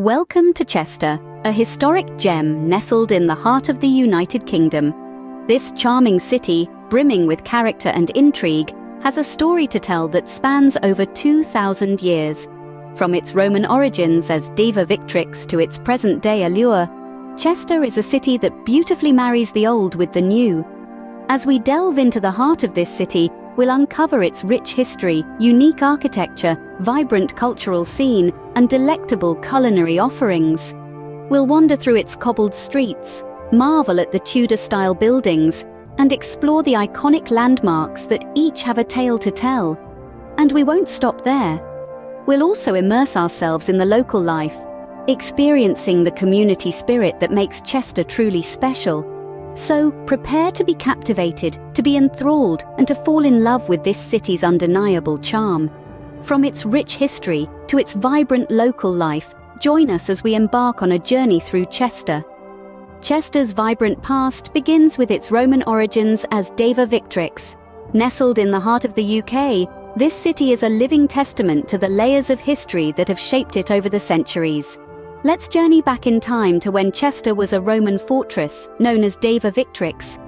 Welcome to Chester, a historic gem nestled in the heart of the United Kingdom. This charming city, brimming with character and intrigue, has a story to tell that spans over 2,000 years. From its Roman origins as Deva Victrix to its present-day allure, Chester is a city that beautifully marries the old with the new. As we delve into the heart of this city, we'll uncover its rich history, unique architecture, vibrant cultural scene, and delectable culinary offerings. We'll wander through its cobbled streets, marvel at the Tudor-style buildings, and explore the iconic landmarks that each have a tale to tell. And we won't stop there. We'll also immerse ourselves in the local life, experiencing the community spirit that makes Chester truly special. So prepare to be captivated, to be enthralled, and to fall in love with this city's undeniable charm. From its rich history to its vibrant local life, join us as we embark on a journey through Chester. Chester's vibrant past begins with its Roman origins as Deva Victrix. Nestled in the heart of the UK, this city is a living testament to the layers of history that have shaped it over the centuries. Let's journey back in time to when Chester was a Roman fortress known as Deva Victrix.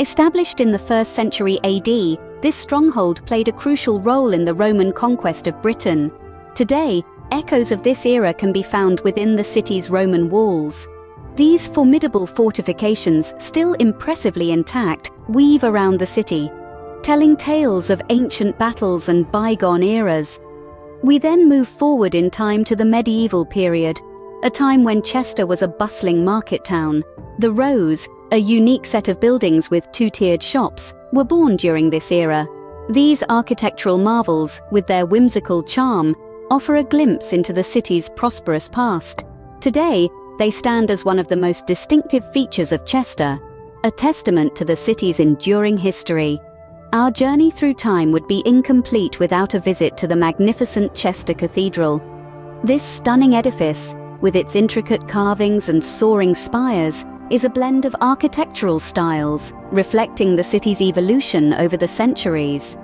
Established in the 1st century AD, this stronghold played a crucial role in the Roman conquest of Britain. Today, echoes of this era can be found within the city's Roman walls. These formidable fortifications, still impressively intact, weave around the city, telling tales of ancient battles and bygone eras. We then move forward in time to the medieval period, a time when Chester was a bustling market town. The Rows, a unique set of buildings with two-tiered shops, were born during this era. These architectural marvels, with their whimsical charm, offer a glimpse into the city's prosperous past. Today, they stand as one of the most distinctive features of Chester, a testament to the city's enduring history. Our journey through time would be incomplete without a visit to the magnificent Chester Cathedral. This stunning edifice, with its intricate carvings and soaring spires, is a blend of architectural styles, reflecting the city's evolution over the centuries.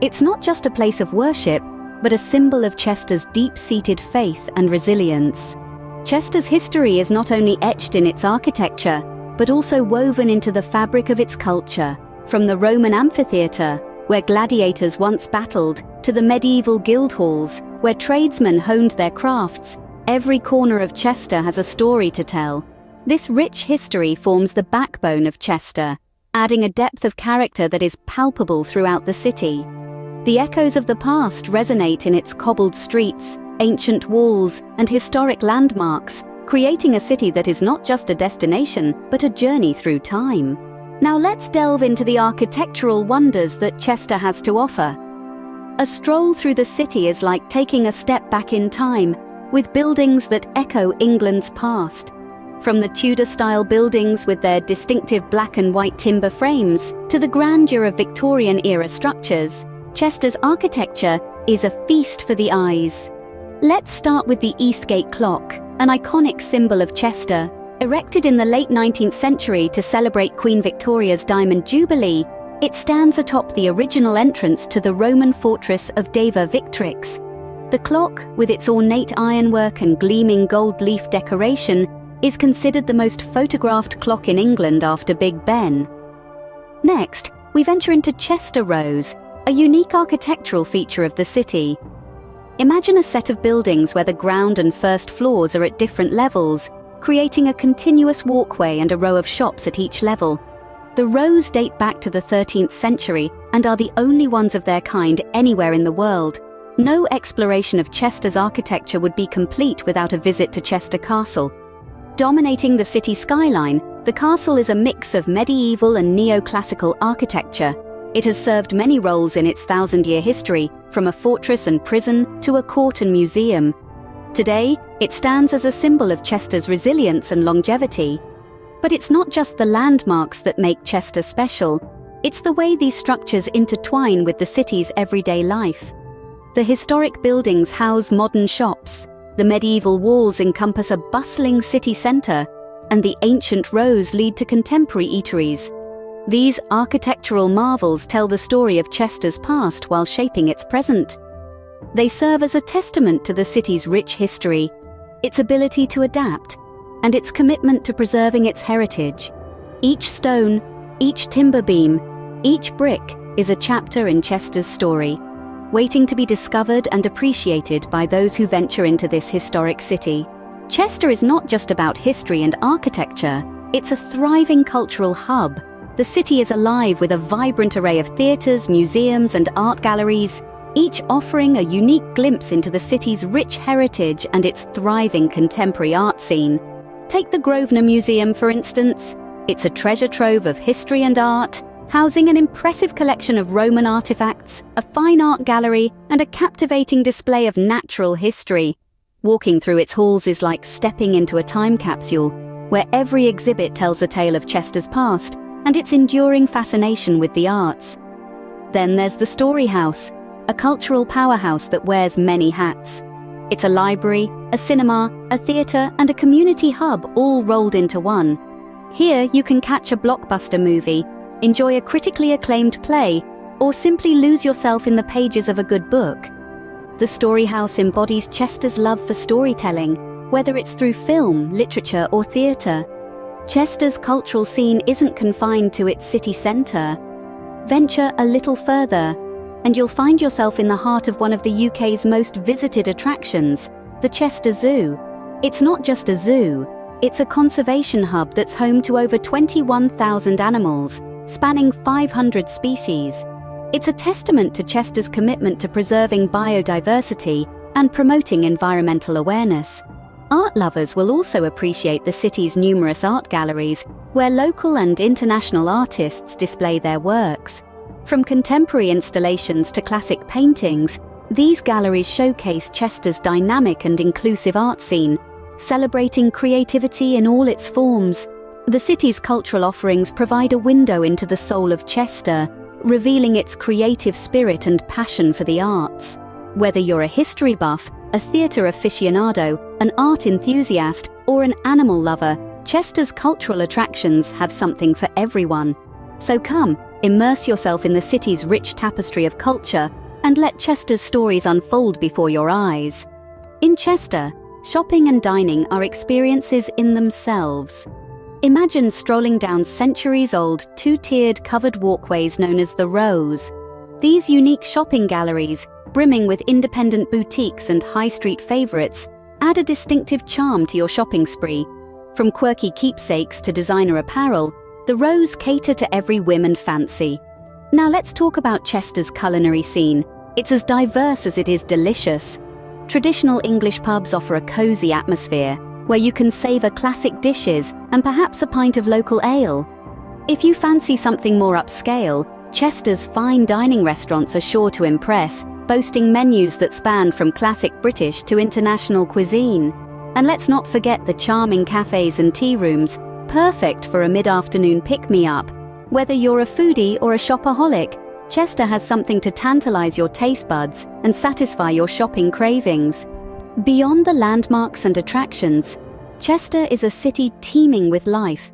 It's not just a place of worship, but a symbol of Chester's deep-seated faith and resilience. Chester's history is not only etched in its architecture, but also woven into the fabric of its culture, from the Roman amphitheatre, where gladiators once battled, to the medieval guild halls, where tradesmen honed their crafts, every corner of Chester has a story to tell, this rich history forms the backbone of Chester, adding a depth of character that is palpable throughout the city. The echoes of the past resonate in its cobbled streets, ancient walls, and historic landmarks, creating a city that is not just a destination, but a journey through time. Now let's delve into the architectural wonders that Chester has to offer. A stroll through the city is like taking a step back in time, with buildings that echo England's past. From the Tudor-style buildings with their distinctive black and white timber frames to the grandeur of Victorian-era structures, Chester's architecture is a feast for the eyes. Let's start with the Eastgate Clock, an iconic symbol of Chester. Erected in the late 19th century to celebrate Queen Victoria's Diamond Jubilee, it stands atop the original entrance to the Roman fortress of Deva Victrix. The clock, with its ornate ironwork and gleaming gold leaf decoration, is considered the most photographed clock in England after Big Ben. Next, we venture into Chester Rows, a unique architectural feature of the city. Imagine a set of buildings where the ground and first floors are at different levels, creating a continuous walkway and a row of shops at each level. The rows date back to the 13th century and are the only ones of their kind anywhere in the world. No exploration of Chester's architecture would be complete without a visit to Chester Castle, Dominating the city skyline, the castle is a mix of medieval and neoclassical architecture. It has served many roles in its thousand-year history, from a fortress and prison to a court and museum. Today, it stands as a symbol of Chester's resilience and longevity. But it's not just the landmarks that make Chester special, it's the way these structures intertwine with the city's everyday life. The historic buildings house modern shops, the medieval walls encompass a bustling city centre, and the ancient rows lead to contemporary eateries. These architectural marvels tell the story of Chester's past while shaping its present. They serve as a testament to the city's rich history. its ability to adapt, and its commitment to preserving its heritage. Each stone, each timber beam, each brick is a chapter in Chester's story, waiting to be discovered and appreciated by those who venture into this historic city. Chester is not just about history and architecture, it's a thriving cultural hub. The city is alive with a vibrant array of theatres, museums, and art galleries, each offering a unique glimpse into the city's rich heritage and its thriving contemporary art scene. Take the Grosvenor Museum, for instance. It's a treasure trove of history and art, housing an impressive collection of Roman artifacts, a fine art gallery, and a captivating display of natural history. Walking through its halls is like stepping into a time capsule, where every exhibit tells a tale of Chester's past and its enduring fascination with the arts. Then there's the Storyhouse, a cultural powerhouse that wears many hats. It's a library, a cinema, a theatre, and a community hub all rolled into one. Here you can catch a blockbuster movie, enjoy a critically acclaimed play, or simply lose yourself in the pages of a good book. The Storyhouse embodies Chester's love for storytelling, whether it's through film, literature, or theatre. Chester's cultural scene isn't confined to its city centre. Venture a little further and you'll find yourself in the heart of one of the UK's most visited attractions, the Chester Zoo. It's not just a zoo, it's a conservation hub that's home to over 21,000 animals, spanning 500 species. It's a testament to Chester's commitment to preserving biodiversity and promoting environmental awareness. Art lovers will also appreciate the city's numerous art galleries, where local and international artists display their works. From contemporary installations to classic paintings, these galleries showcase Chester's dynamic and inclusive art scene, celebrating creativity in all its forms. The city's cultural offerings provide a window into the soul of Chester, revealing its creative spirit and passion for the arts. Whether you're a history buff, a theatre aficionado, an art enthusiast, or an animal lover, Chester's cultural attractions have something for everyone. So come, Immerse yourself in the city's rich tapestry of culture and let Chester's stories unfold before your eyes. In Chester, shopping and dining are experiences in themselves. Imagine strolling down centuries-old two-tiered covered walkways known as the Rows. These unique shopping galleries, brimming with independent boutiques and high street favourites, add a distinctive charm to your shopping spree. From quirky keepsakes to designer apparel, the Rows cater to every whim and fancy. Now let's talk about Chester's culinary scene. It's as diverse as it is delicious. Traditional English pubs offer a cosy atmosphere, where you can savour classic dishes and perhaps a pint of local ale. If you fancy something more upscale, Chester's fine dining restaurants are sure to impress, boasting menus that span from classic British to international cuisine. And let's not forget the charming cafes and tea rooms perfect for a mid-afternoon pick-me-up. Whether you're a foodie or a shopaholic, Chester has something to tantalize your taste buds and satisfy your shopping cravings. Beyond the landmarks and attractions, Chester is a city teeming with life.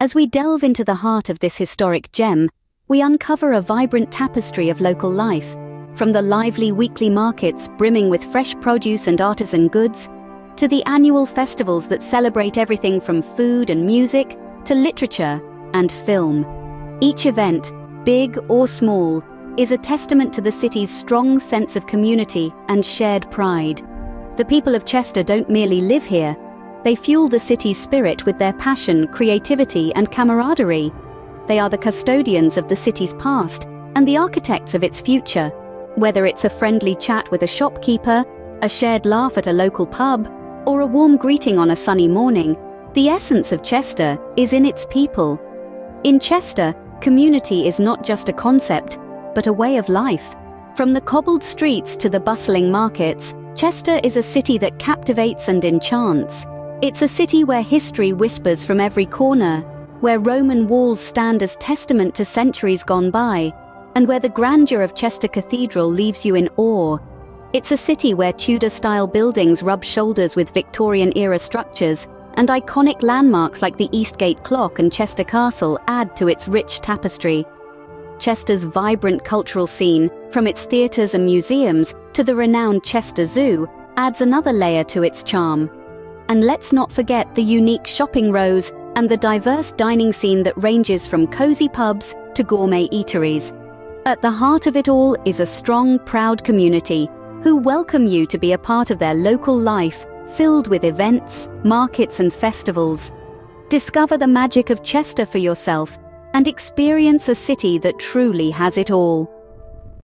As we delve into the heart of this historic gem, we uncover a vibrant tapestry of local life, from the lively weekly markets brimming with fresh produce and artisan goods to the annual festivals that celebrate everything from food and music to literature and film. Each event, big or small, is a testament to the city's strong sense of community and shared pride. The people of Chester don't merely live here, they fuel the city's spirit with their passion, creativity and camaraderie. They are the custodians of the city's past and the architects of its future. Whether it's a friendly chat with a shopkeeper, a shared laugh at a local pub, or a warm greeting on a sunny morning, the essence of Chester is in its people. In Chester, community is not just a concept, but a way of life. From the cobbled streets to the bustling markets, Chester is a city that captivates and enchants. It's a city where history whispers from every corner, where Roman walls stand as testament to centuries gone by, and where the grandeur of Chester Cathedral leaves you in awe it's a city where Tudor-style buildings rub shoulders with Victorian-era structures, and iconic landmarks like the Eastgate Clock and Chester Castle add to its rich tapestry. Chester's vibrant cultural scene, from its theatres and museums to the renowned Chester Zoo, adds another layer to its charm. And let's not forget the unique shopping rows and the diverse dining scene that ranges from cozy pubs to gourmet eateries. At the heart of it all is a strong, proud community who welcome you to be a part of their local life, filled with events, markets, and festivals. Discover the magic of Chester for yourself and experience a city that truly has it all.